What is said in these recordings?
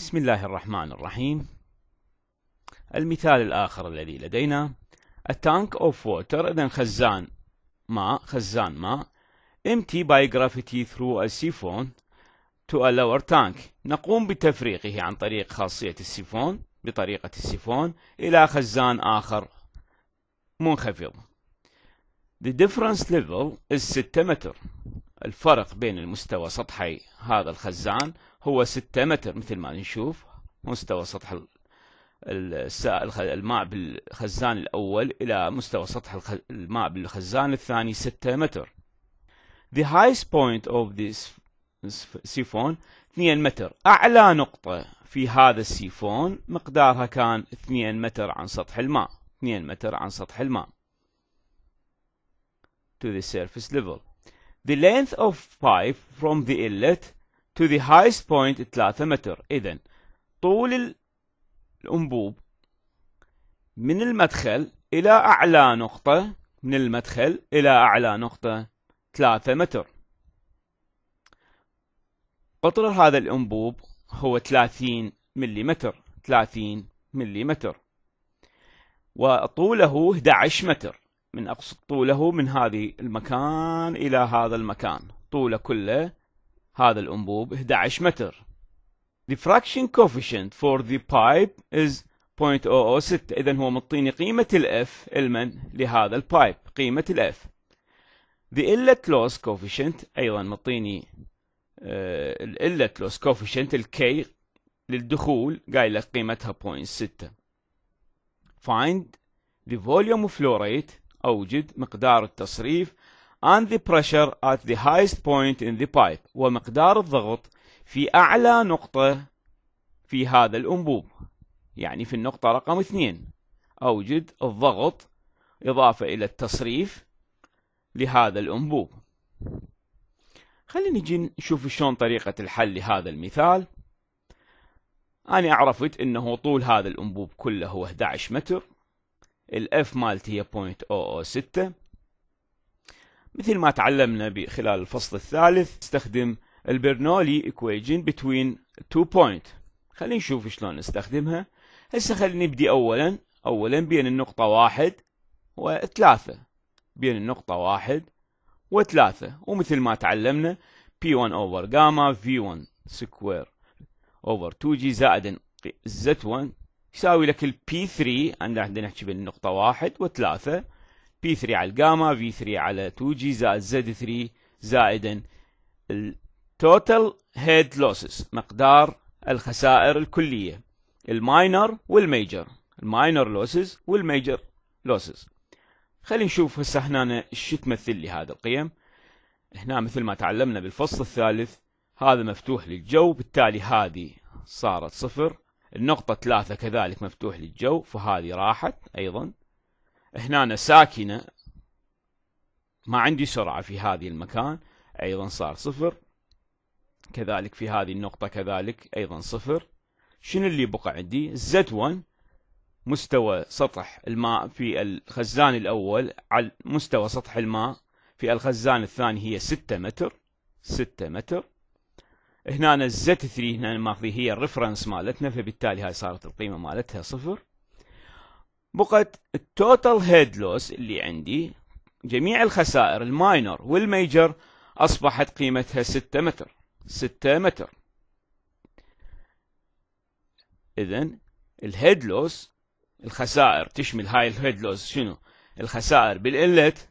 بسم الله الرحمن الرحيم. المثال الآخر الذي لدينا. A tank of water إذا خزان ماء خزان ماء empty by gravity through a siphon to a lower tank. نقوم بتفريغه عن طريق خاصية السيفون بطريقة السيفون إلى خزان آخر منخفض. The difference level is 6 متر. الفرق بين المستوى سطحي هذا الخزان هو 6 متر مثل ما نشوف مستوى سطح الماء بالخزان الأول إلى مستوى سطح الماء بالخزان الثاني 6 متر. The highest point of this سيفون 2 متر. أعلى نقطة في هذا السيفون مقدارها كان 2 متر عن سطح الماء. 2 متر عن سطح الماء. To the surface level. The length of pipe from the inlet to the highest point 3 متر. إذا طول الأنبوب من المدخل إلى أعلى نقطة من المدخل إلى أعلى نقطة 3 متر. قطر هذا الأنبوب هو 30 ملم 30 ملم وطوله 11 متر. من أقصد طوله من هذه المكان إلى هذا المكان. طوله كله هذا الأنبوب 11 متر. The friction coefficient for the pipe is 0.006 إذا هو مطيني قيمة ال F المن لهذا ال pipe قيمة ال F The inlet loss coefficient أيضا مطيني ال inlet loss coefficient ال K للدخول قايل لك قيمتها 0.6 Find the volume flow rate أوجد مقدار التصريف and the pressure at the highest point in the pipe. ومقدار الضغط في أعلى نقطة في هذا الأنبوب. يعني في النقطة رقم اثنين. أوجد الضغط إضافة إلى التصريف لهذا الأنبوب. خلينا نجي نشوف شلون طريقة الحل لهذا المثال. أنا عرفت أنه طول هذا الأنبوب كله هو 11 متر. الاف مالتي هي 0.006 مثل ما تعلمنا خلال الفصل الثالث استخدم البرنولي equation between two point. خلينا نشوف شلون نستخدمها. هسه خلينا نبدي اولا. اولا بين النقطة واحد وثلاثة. بين النقطة واحد وثلاثة. ومثل ما تعلمنا P1 over gamma V1 square over 2G زائد Z1 يساوي لك ال P3 عندنا نحكي بين النقطة واحد وثلاثة. P3 على الجاما V3 على 2G زائد Z3 زائدا ال total head losses مقدار الخسائر الكلية ال minor وال major ال minor losses وال major losses خلينا نشوف هسه هنا إيش تمثل لي هذا القيم. هنا مثل ما تعلمنا بالفصل الثالث هذا مفتوح للجو بالتالي هذه صارت صفر النقطة ثلاثة كذلك مفتوح للجو فهذه راحت أيضا. هنا ساكنة. ما عندي سرعة في هذه المكان. أيضا صار صفر. كذلك في هذه النقطة كذلك أيضا صفر. شنو اللي بقى عندي؟ Z1 مستوى سطح الماء في الخزان الأول على مستوى سطح الماء في الخزان الثاني هي 6 متر. 6 متر. هنا ال Z3 هنا ماخذي هي ال reference مالتنا فبالتالي هاي صارت القيمة مالتها صفر. بقت ال total head loss اللي عندي جميع الخسائر ال minor وال major أصبحت قيمتها 6 متر. 6 متر. إذا ال head loss الخسائر تشمل هاي ال head loss شنو؟ الخسائر بال inlet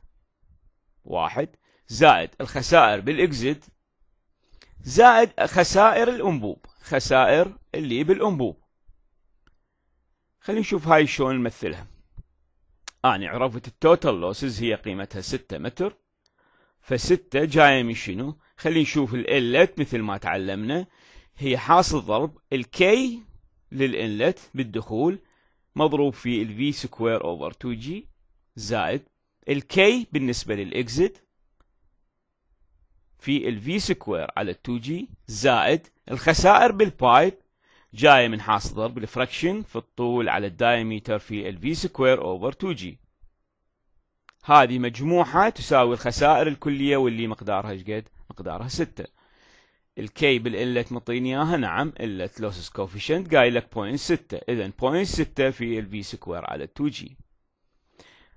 واحد زائد الخسائر بال exit زائد خسائر الأنبوب خسائر اللي بالأنبوب. خلينا نشوف هاي شلون نمثلها. أنا عرفت ال total losses هي قيمتها 6 متر. فستة جاية من شنو؟ خلينا نشوف ال inlet مثل ما تعلمنا. هي حاصل ضرب ال K لل inlet بالدخول مضروب في ال V square over 2G زائد ال K بالنسبة لل exit في ال V square على 2G زائد الخسائر بال pipe جاية من حاصل ضرب ال friction في الطول على ال diameter في ال V square over 2G هذه مجموعة تساوي الخسائر الكلية واللي مقدارها إيش قد؟ مقدارها 6 ال K بال inlet مطيني إياها؟ نعم. inlet losses coefficient قايل لك 0.6 إذا 0.6 في ال V square على 2G بال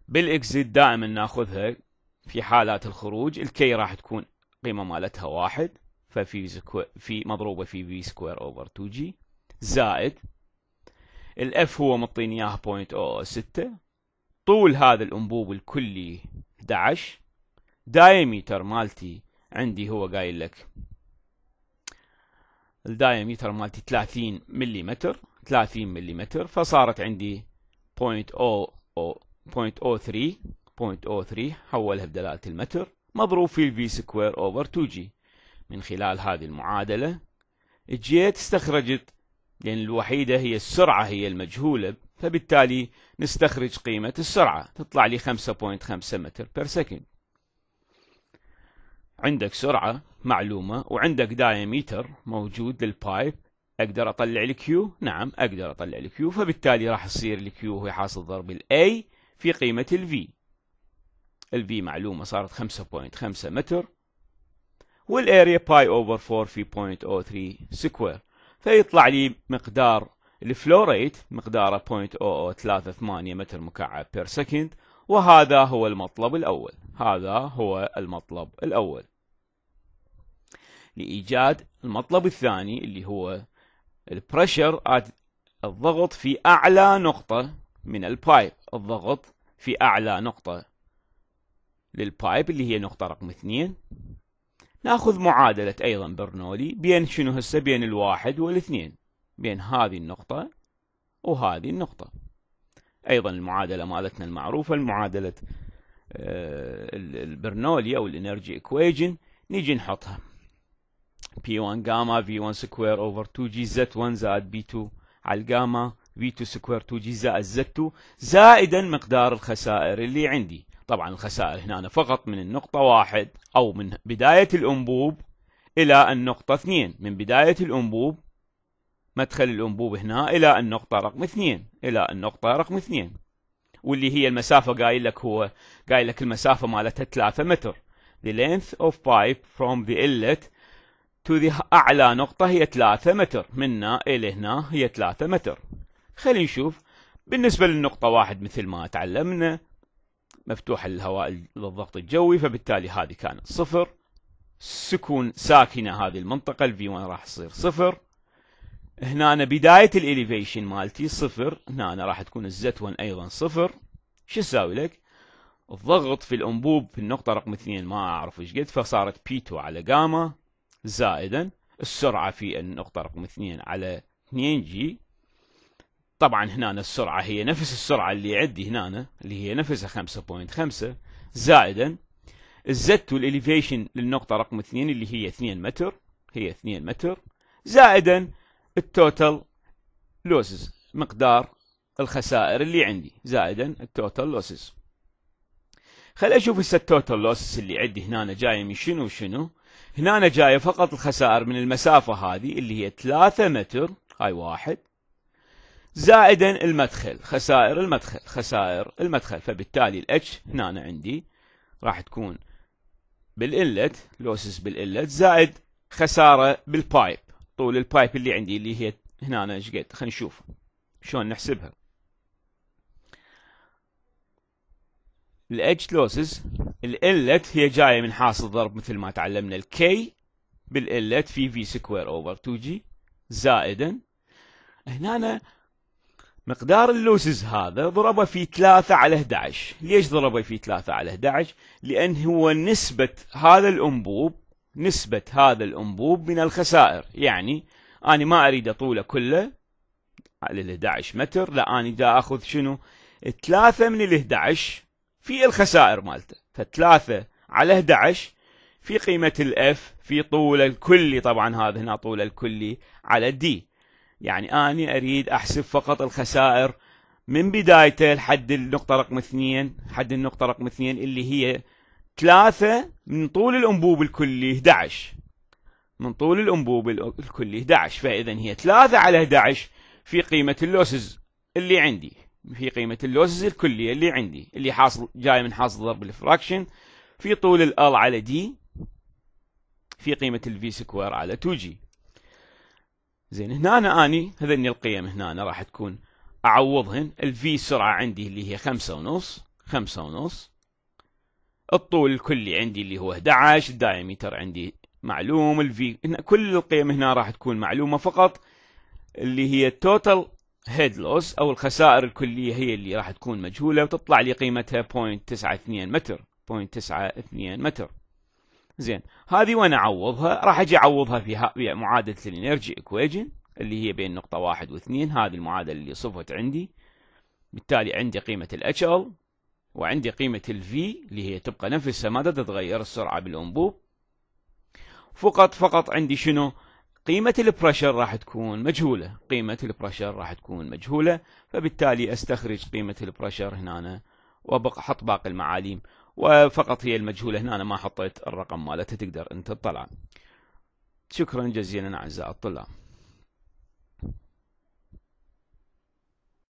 exit دائما ناخذها في حالات الخروج. ال K راح تكون قيمة مالتها واحد ففي في مضروبة في V square over 2G زائد ال F هو مطيني إياها 0.006 طول هذا الأنبوب الكلي 11 diameter مالتي عندي هو قايل لك ال diameter مالتي 30 ملم 30 ملم فصارت عندي 0.03 0.03 حولها بدلالة المتر. مضروب في ال V square over 2G من خلال هذه المعادلة جيت استخرجت لأن الوحيدة هي السرعة هي المجهولة. فبالتالي نستخرج قيمة السرعة. تطلع لي 5.5 متر per second عندك سرعة معلومة وعندك diameter موجود لل pipe أقدر أطلع ال Q نعم أقدر أطلع ال Q فبالتالي راح يصير ال Q هو حاصل ضرب ال A في قيمة ال V ال V معلومة صارت 5.5 متر. وال area pi over 4 في 0.03 square فيطلع لي مقدار ال flow rate مقداره 0.0038 متر مكعب per second وهذا هو المطلب الأول. هذا هو المطلب الأول. لإيجاد المطلب الثاني اللي هو ال pressure الضغط في أعلى نقطة من ال pipe الضغط في أعلى نقطة لل pipe اللي هي نقطة رقم اثنين. ناخذ معادلة أيضا برنولي بين شنو هسه؟ بين الواحد والإثنين بين هذه النقطة وهذه النقطة. أيضا المعادلة مالتنا المعروفة المعادلة آه، البرنولي أو ال energy equation نيجي نحطها. P1 جاما V1 square over 2G Z1 زائد P2 على الجاما V2 square 2G زائد Z2 زائدا مقدار الخسائر اللي عندي. طبعا الخسائر هنا فقط من النقطة واحد أو من بداية الأنبوب إلى النقطة اثنين. من بداية الأنبوب مدخل الأنبوب هنا إلى النقطة رقم اثنين إلى النقطة رقم اثنين. واللي هي المسافة قايل لك هو قايل لك المسافة مالتها 3 متر. The length of pipe from the inlet to the أعلى نقطة هي 3 متر. منا إلى هنا هي 3 متر. خلينا نشوف. بالنسبة للنقطة واحد مثل ما تعلمنا مفتوح الهواء للضغط الجوي فبالتالي هذه كانت صفر. سكون ساكنة هذه المنطقة ال V1 راح تصير صفر. هنا أنا بداية ال elevation مالتي صفر. هنا أنا راح تكون ال Z1 أيضا صفر. شو أسوي لك؟ الضغط في الأنبوب في النقطة رقم اثنين ما أعرف إيش قد فصارت P2 على جاما زائدا. السرعة في النقطة رقم اثنين على 2 جي طبعا هنا السرعة هي نفس السرعة اللي عندي هنا اللي هي نفسها 5.5 زائدا ال Z وال elevation للنقطة رقم 2 اللي هي 2 متر هي 2 متر زائدا ال total losses مقدار الخسائر اللي عندي زائدا ال total losses خلي أشوف هسه ال total losses اللي عندي هنا جاية من شنو وشنو. هنا جاية فقط الخسائر من المسافة هذه اللي هي 3 متر هاي واحد. زائدا المدخل خسائر المدخل خسائر المدخل. فبالتالي ال H هنا عندي راح تكون بال inlet losses بال inlet زائد خسارة بال pipe طول ال pipe اللي عندي اللي هي هنا إيش قد خلينا نشوف شلون نحسبها. ال H losses ال inlet هي جاية من حاصل ضرب مثل ما تعلمنا. ال K بال inlet في V square over 2 g زائدا. هنا مقدار ال losses هذا ضربه في 3 على 11 ليش ضربه في 3 على 11 لأن هو نسبة هذا الأنبوب نسبة هذا الأنبوب من الخسائر. يعني أنا ما أريد أطوله كله على ال 11 متر لا أنا دا أخذ شنو؟ 3 من ال 11 في الخسائر مالته. ف3 على 11 في قيمة الاف في طول الكلي. طبعا هذا هنا طول الكلي على دي يعني أنا أريد أحسب فقط الخسائر من بدايته لحد النقطة رقم اثنين حد النقطة رقم اثنين اللي هي ثلاثة من طول الأنبوب الكلي 11 من طول الأنبوب الكلي 11 فإذا هي ثلاثة على 11 في قيمة ال losses اللي عندي. في قيمة ال losses الكلية اللي عندي اللي حاصل جاي من حاصل ضرب ال friction. في طول ال على D في قيمة ال V square على 2 g زين هنا أنا أني هذني القيم هنا أنا راح تكون أعوضهن. ال V سرعة عندي اللي هي خمسة ونص خمسة ونص. الطول الكلي عندي اللي هو 11 ال diameter عندي معلوم. ال V كل القيم هنا راح تكون معلومة فقط اللي هي ال total head loss أو الخسائر الكلية هي اللي راح تكون مجهولة وتطلع لي قيمتها 0.92 متر 0.92 متر. زين. هذه وأنا اعوضها راح أجي اعوضها في معادلة ال energy equation اللي هي بين نقطة واحد واثنين. هذه المعادلة اللي صفت عندي. بالتالي عندي قيمة ال وعندي قيمة ال V اللي هي تبقى نفسها ما تتغير السرعة بالأنبوب. فقط فقط عندي شنو؟ قيمة ال pressure راح تكون مجهولة. قيمة ال pressure راح تكون مجهولة. فبالتالي أستخرج قيمة ال pressure هنا وأحط باقي المعاليم. وفقط هي المجهولة هنا أنا ما حطيت الرقم مالتها تقدر أنت تطلع. شكرا جزيلا أعزائي الطلاب.